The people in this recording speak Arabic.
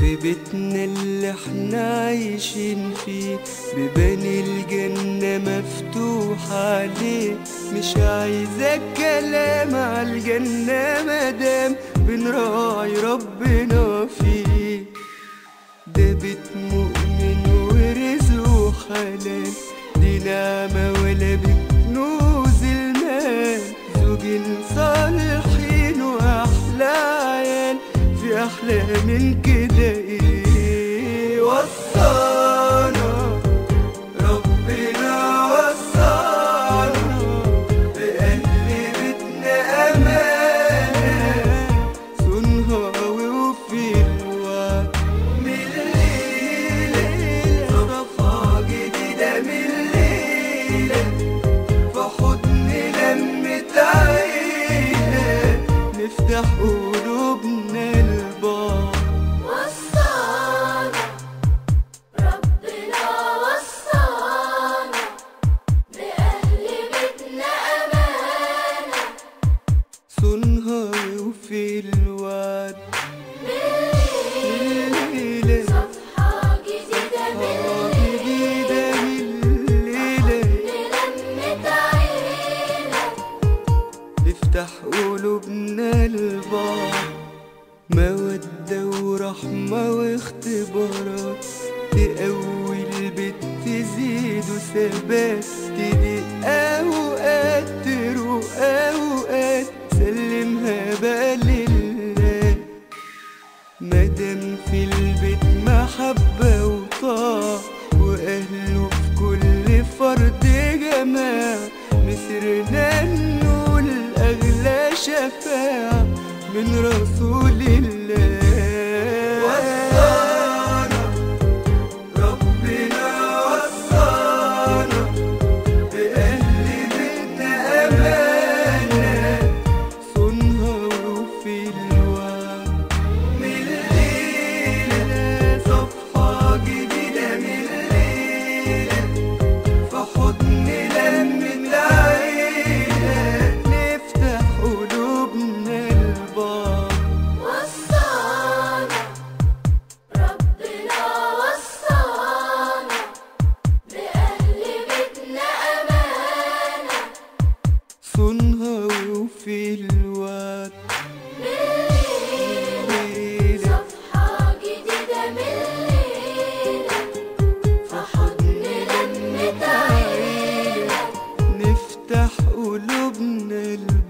في بيتنا اللي إحنا عايشين فيه بيبان الجنة مفتوحة عليه. مش عايزة كلام عالجنة مادام بنراعي ربنا فيه. ده بيت مؤمن ورزقه حلال دي نعمة أحلى من كده وصانا ربنا وصانا بأهل بيتنا أمانة صنها وفي الوقت من الليلة صفحة جديدة من الليلة في حضن لمة عيلة نفتح قلوبنا لبعض مودة ورحمة واختبارات. تقوي البيت تزيد وثبات. تضيق أوقات تروق أوقات. سلمها بقى لله مادام في البيت محبة وطاعة. وأهله في كل فرد جماعة. مسرنا من رسول الله ليلة صفحة جديدة من في حضن لمة عيلة نفتح قلوبنا لبعض